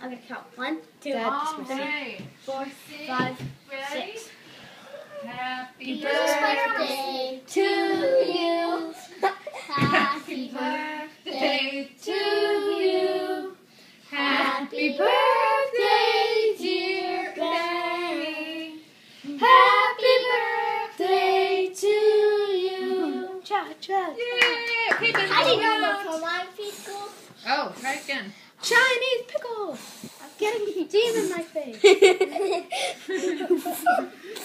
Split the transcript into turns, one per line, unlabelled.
I'm gonna count. One, two,
Dad,
right.
four, five, six.
Happy
birthday to you. Happy
birthday to you.
Happy
birthday, dear
Benny. Happy birthday to you.
Cha cha.
Yay! Then
I didn't know
out.
the polite.
Oh, try again.
Chinese pickle. Steam in my face.